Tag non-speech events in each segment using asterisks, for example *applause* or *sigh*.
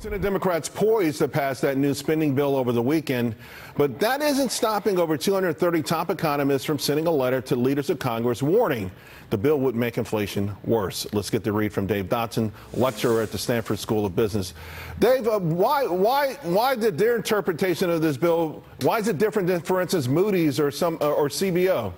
Senate Democrats poised to pass that new spending bill over the weekend, but that isn't stopping over 230 top economists from sending a letter to leaders of Congress warning the bill would make inflation worse. Let's get the read from Dave Dodson, lecturer at the Stanford School of Business. Dave, uh, why, why, why did their interpretation of this bill, why is it different than, for instance, Moody's or, some, uh, or CBO?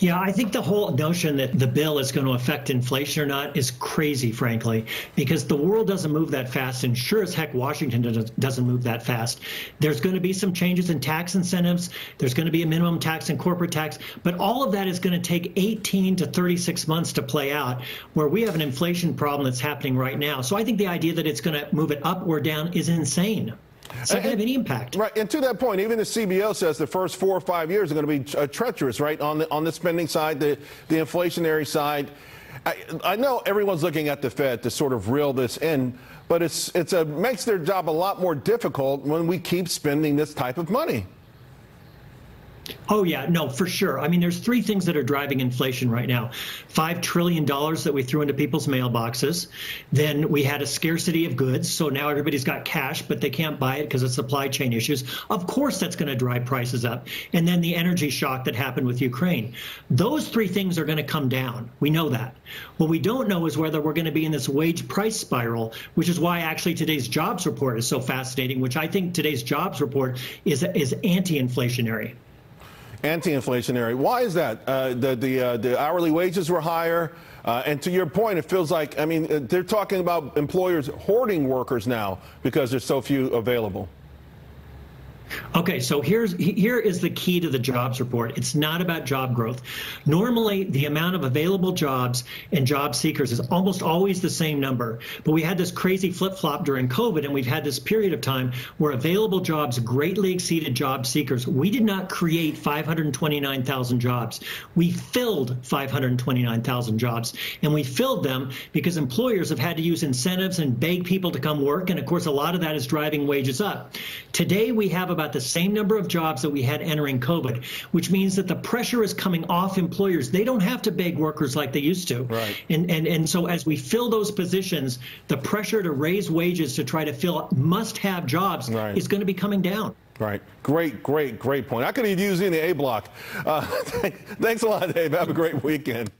Yeah, I think the whole notion that the bill is going to affect inflation or not is crazy, frankly, because the world doesn't move that fast, and sure as heck, Washington doesn't move that fast. There's going to be some changes in tax incentives. There's going to be a minimum tax and corporate tax, but all of that is going to take 18 to 36 months to play out, where we have an inflation problem that's happening right now. So I think the idea that it's going to move it up or down is insane. It's not going to have any impact. Right, and to that point, even the CBO says the first four or five years are going to be uh, treacherous, right, on the on the spending side, the the inflationary side. I, I, know everyone's looking at the Fed to sort of reel this in, but it's it's a makes their job a lot more difficult when we keep spending this type of money. Oh, yeah, no, for sure. I mean, there's three things that are driving inflation right now $5 trillion that we threw into people's mailboxes. Then we had a scarcity of goods. So now everybody's got cash, but they can't buy it because of supply chain issues. Of course, that's going to drive prices up. And then the energy shock that happened with Ukraine. Those three things are going to come down. We know that. What we don't know is whether we're going to be in this wage price spiral, which is why actually today's jobs report is so fascinating, which I think today's jobs report is, is anti inflationary anti-inflationary. Why is that? Uh, the the, uh, the hourly wages were higher, uh, and to your point, it feels like I mean they're talking about employers hoarding workers now because there's so few available. Okay, so here's here is the key to the jobs report. It's not about job growth. Normally, the amount of available jobs and job seekers is almost always the same number. But we had this crazy flip-flop during COVID, and we've had this period of time where available jobs greatly exceeded job seekers. We did not create 529,000 jobs. We filled 529,000 jobs, and we filled them because employers have had to use incentives and beg people to come work, and of course, a lot of that is driving wages up. Today, we have about the same number of jobs that we had entering COVID, which means that the pressure is coming off employers. They don't have to beg workers like they used to. Right. And, and, and so as we fill those positions, the pressure to raise wages to try to fill must have jobs right. is going to be coming down. Right. Great, great, great point. I could have used you in the A block. Uh, *laughs* thanks a lot, Dave. Have a great weekend.